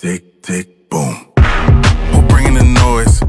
Tick, tick, boom. We're bringing the noise?